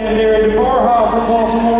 And Mary DeBarha from Baltimore.